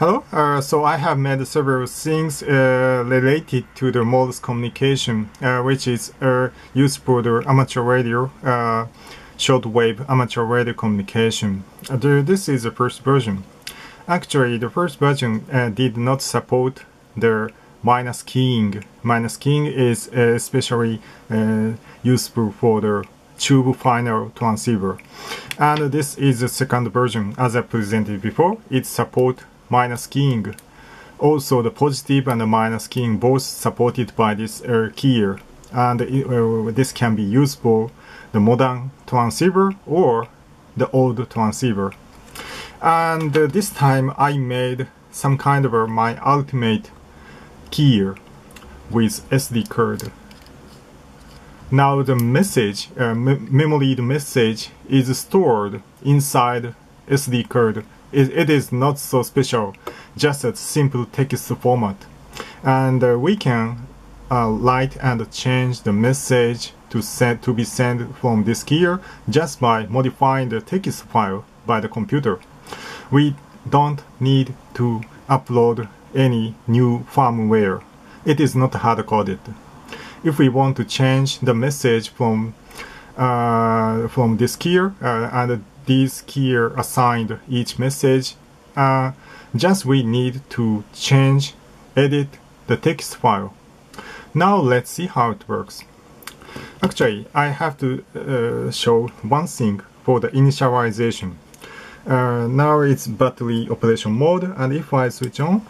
Hello, uh, so I have made several things uh, related to the Morse communication, uh, which is uh, used for the amateur radio, uh, shortwave amateur radio communication. Uh, this is the first version. Actually, the first version did not support the minus keying. Minus keying is especially useful for the tube final transceiver. And this is the second version as I presented before. It supports minus keying. Also the positive and the minus keying both supported by this uh, keyer and uh, this can be used for the modern transceiver or the old transceiver. And uh, this time I made some kind of my ultimate keyer with SD card. Now the message, uh, memory message is stored inside SD card it, is not so special, just a simple text format. And uh, we can uh, and change the message to send to be sent from this gear just by modifying the text file by the computer. We don't need to upload any new firmware. It is not hard coded. If we want to change the message from uh, from this keyer uh, and these keyer assigned each message, uh, just we need to change, edit the text file. Now let's see how it works. Actually, I have to uh, show one thing for the initialization. Uh, now it's battery operation mode and if I switch on,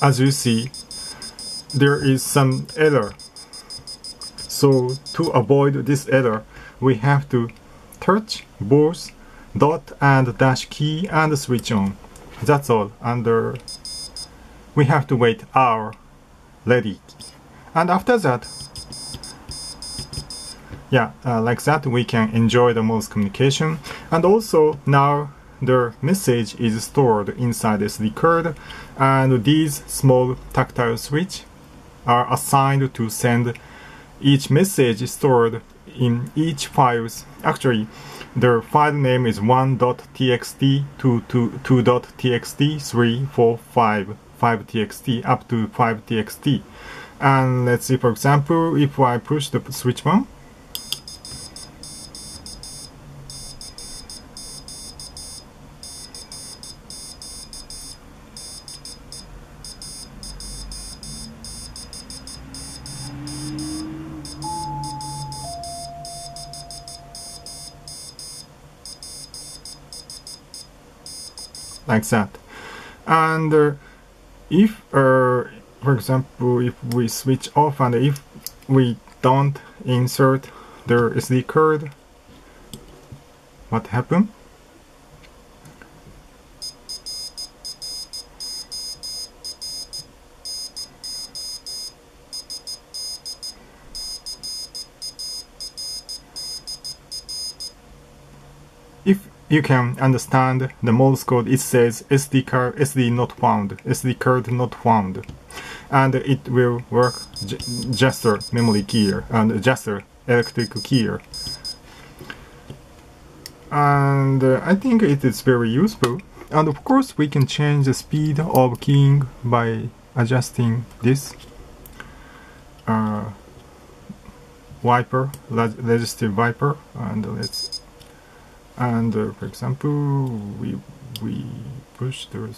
as you see, there is some error so to avoid this error, we have to touch both dot and dash key and switch on. That's all. And uh, we have to wait hour ready. And after that, yeah, uh, like that we can enjoy the Morse communication. And also now the message is stored inside SD card and these small tactile switch are assigned to send each message stored in each files. Actually, the file name is 1.txt, 2.txt, 3, 4, 5, 5txt, up to 5txt. And let's see, for example, if I push the switch button, like that. And uh, if uh, for example if we switch off and if we don't insert the SD card what happened if you can understand the Morse code it says SD card SD not found SD card not found. And it will work just memory keyer and just a electric keyer and uh, I think it is very useful. And of course we can change the speed of keying by adjusting this uh, wiper resistive wiper and let's and uh, for example we we push the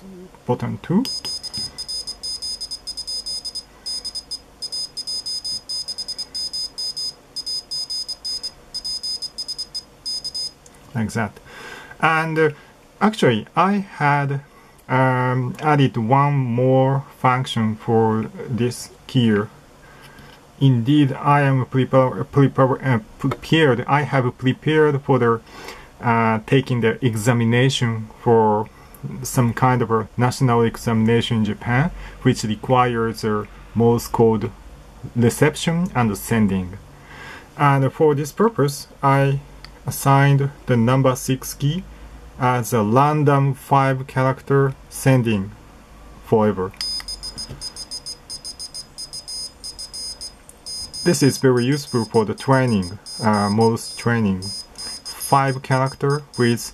button 2 like that. And uh, actually I had um, added one more function for this keyer indeed I am uh, prepared. I have prepared for the uh, taking the examination for some kind of a national examination in Japan, which requires a Morse code reception and sending. And for this purpose, I assigned the number 6 key as a random 5 character sending forever. This is very useful for the training, uh, Morse training five character with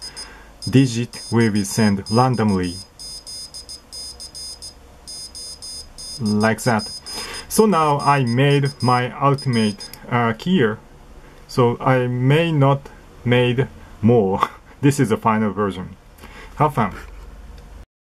digit will be sent randomly. Like that. So now I made my ultimate uh, here so I may not made more. This is the final version. Have fun